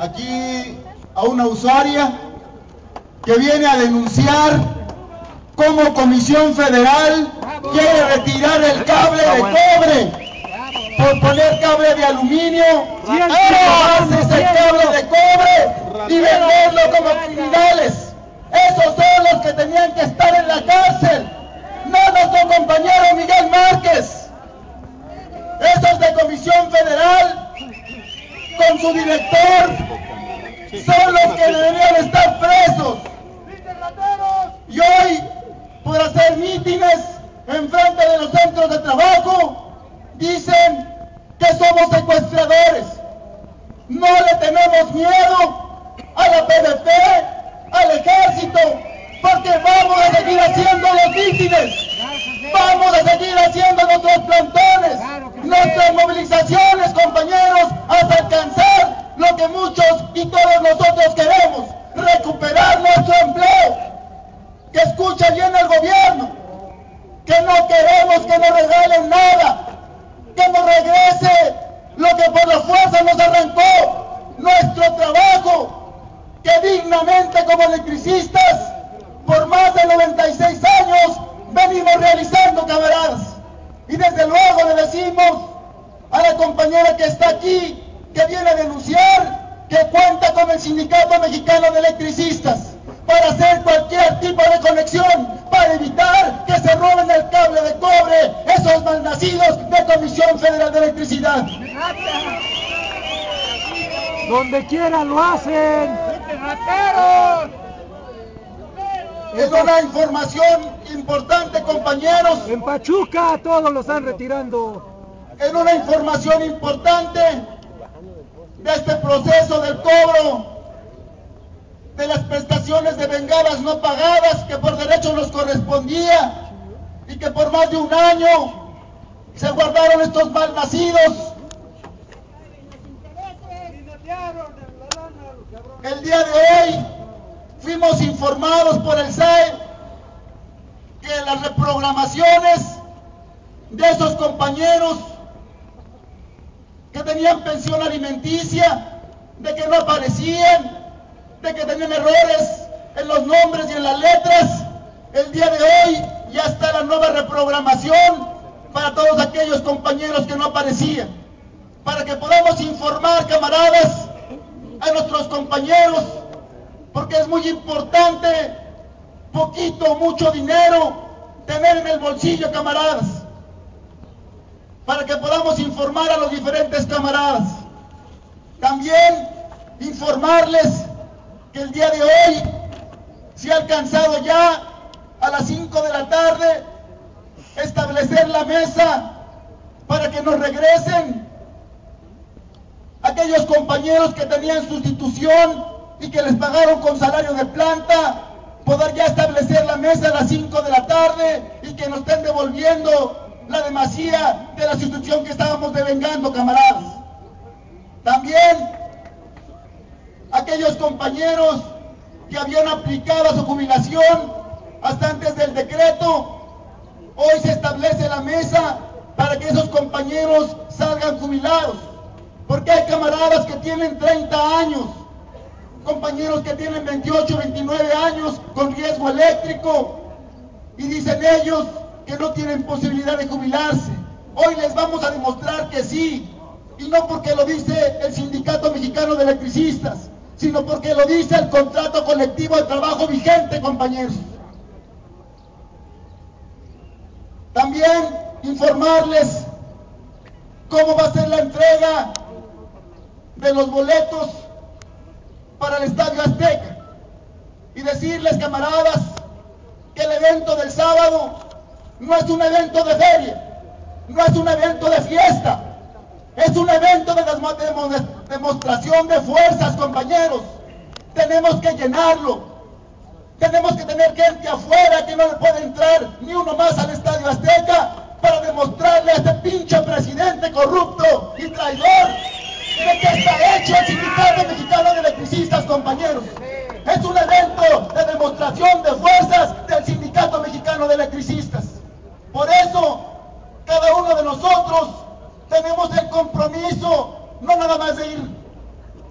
aquí a una usuaria que viene a denunciar cómo Comisión Federal quiere retirar el cable de cobre por poner cable de aluminio, llevarse ese cable de cobre y venderlo como criminales. Esos son los que tenían que estar en la cárcel, no nuestro compañero Miguel Márquez. Esos de Comisión Federal, con su director, son los que deberían estar presos. Y hoy, por hacer mítines en frente de los centros de trabajo, dicen que somos secuestradores. No le tenemos miedo a la PDP, al ejército, porque vamos a seguir haciendo los mítines. Vamos a seguir haciendo nuestros plantones, nuestras movilizaciones, compañeros, hasta alcanzar lo que muchos y todos nosotros queremos, recuperar nuestro empleo. Que escuche bien el gobierno, que no queremos que nos regalen nada, que nos regrese lo que por la fuerza nos arrancó, nuestro trabajo, que dignamente como electricistas, por más de 96 años, venimos realizando, camaradas. Y desde luego le decimos a la compañera que está aquí, que viene a denunciar, que cuenta con el Sindicato Mexicano de Electricistas para hacer cualquier tipo de conexión, para evitar que se roben el cable de cobre esos malnacidos de Comisión Federal de Electricidad. Donde quiera lo hacen. Es una información importante, compañeros. En Pachuca todos lo están retirando. Es una información importante de este proceso del cobro de las prestaciones de bengalas no pagadas que por derecho nos correspondía y que por más de un año se guardaron estos malnacidos. El día de hoy fuimos informados por el SAE que las reprogramaciones de esos compañeros que tenían pensión alimenticia, de que no aparecían, que tenían errores en los nombres y en las letras. El día de hoy ya está la nueva reprogramación para todos aquellos compañeros que no aparecían, para que podamos informar, camaradas, a nuestros compañeros, porque es muy importante, poquito, mucho dinero, tener en el bolsillo, camaradas, para que podamos informar a los diferentes camaradas. También informarles el día de hoy se ha alcanzado ya a las 5 de la tarde establecer la mesa para que nos regresen aquellos compañeros que tenían sustitución y que les pagaron con salario de planta, poder ya establecer la mesa a las 5 de la tarde y que nos estén devolviendo la demasía de la sustitución que estábamos devengando, camaradas. También aquellos compañeros que habían aplicado a su jubilación hasta antes del decreto, hoy se establece la mesa para que esos compañeros salgan jubilados. Porque hay camaradas que tienen 30 años, compañeros que tienen 28, 29 años con riesgo eléctrico y dicen ellos que no tienen posibilidad de jubilarse. Hoy les vamos a demostrar que sí, y no porque lo dice el Sindicato Mexicano de Electricistas, sino porque lo dice el contrato colectivo de trabajo vigente, compañeros. También informarles cómo va a ser la entrega de los boletos para el Estadio Azteca. Y decirles, camaradas, que el evento del sábado no es un evento de feria, no es un evento de fiesta, es un evento de demostración de fuerzas, compañeros. Tenemos que llenarlo. Tenemos que tener gente afuera que no le puede entrar ni uno más al Estadio Azteca para demostrarle a este pinche presidente corrupto y traidor que está hecho el Sindicato Mexicano de Electricistas, compañeros. Es un evento de demostración de fuerzas del Sindicato Mexicano de Electricistas. Por eso, cada uno de nosotros tenemos el compromiso, no nada más de ir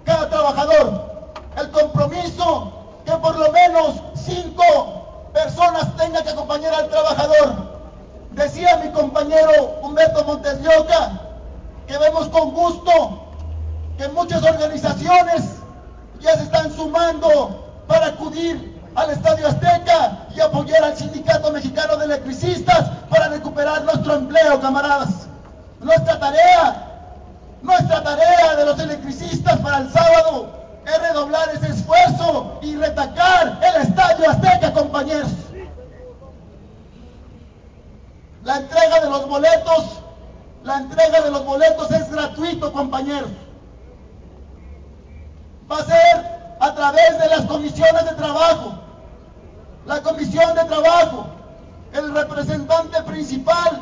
cada trabajador. El compromiso que por lo menos cinco personas tengan que acompañar al trabajador. Decía mi compañero Humberto Montes de Oca que vemos con gusto que muchas organizaciones ya se están sumando para acudir al Estadio Azteca y apoyar al Sindicato Mexicano de Electricistas para recuperar nuestro empleo, camaradas. Nuestra tarea, los electricistas para el sábado es redoblar ese esfuerzo y retacar el Estadio Azteca, compañeros. La entrega de los boletos, la entrega de los boletos es gratuito, compañeros. Va a ser a través de las comisiones de trabajo. La comisión de trabajo, el representante principal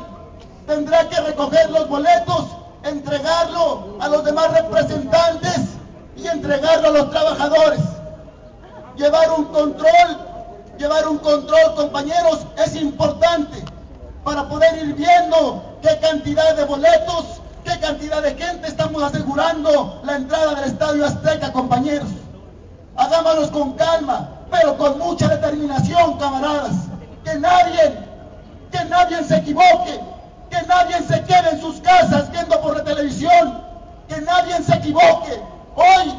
tendrá que recoger los boletos, entregarlo a los demás representantes y entregarlo a los trabajadores. Llevar un control, llevar un control, compañeros, es importante para poder ir viendo qué cantidad de boletos, qué cantidad de gente estamos asegurando la entrada del Estadio Azteca, compañeros. Hagámoslos con calma, pero con mucha determinación, camaradas. Que nadie, que nadie se equivoque, que nadie se quede en sus casas viendo por la televisión, que nadie se equivoque. Hoy,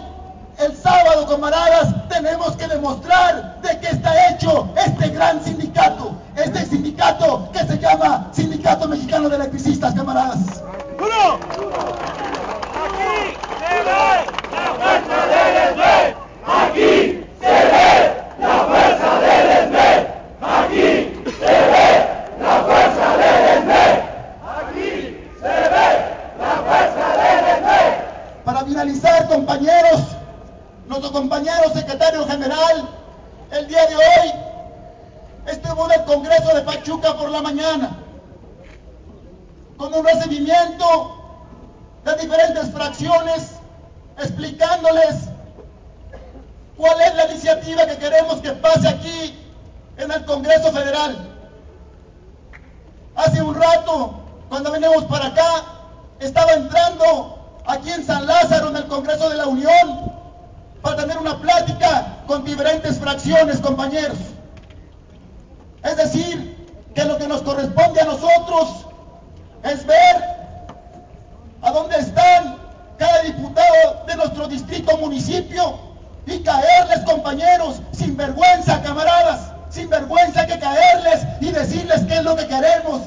el sábado, camaradas, tenemos que demostrar de qué está hecho este gran sindicato, este sindicato que se llama Sindicato Mexicano de Electricistas, camaradas. ¡Uno! Aquí se ve la fuerza del SB. Aquí se ve la fuerza del SB. Aquí se ve la fuerza del SB. Aquí se ve la fuerza del SB. Para finalizar, compañeros, nuestro compañero secretario el día de hoy, estuvo en el Congreso de Pachuca por la mañana, con un recibimiento de diferentes fracciones, explicándoles cuál es la iniciativa que queremos que pase aquí en el Congreso Federal. Hace un rato, cuando venimos para acá, estaba entrando aquí en San Lázaro, en el Congreso de la Unión, para tener una plática con diferentes fracciones, compañeros. Es decir, que lo que nos corresponde a nosotros es ver a dónde están cada diputado de nuestro distrito municipio y caerles, compañeros, sin vergüenza, camaradas, sin vergüenza que caerles y decirles qué es lo que queremos,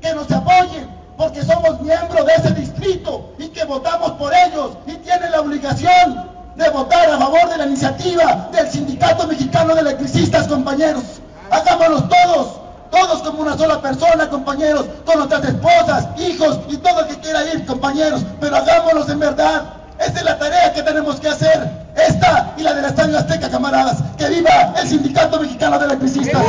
que nos apoyen, porque somos miembros de ese distrito y que votamos por ellos y tienen la obligación de votar a favor de la iniciativa del Sindicato Mexicano de Electricistas, compañeros. Hagámoslos todos, todos como una sola persona, compañeros, con nuestras esposas, hijos y todo el que quiera ir, compañeros, pero hagámoslos en verdad. Esa es la tarea que tenemos que hacer. Esta y la del Estadio Azteca, camaradas. Que viva el Sindicato Mexicano de Electricistas.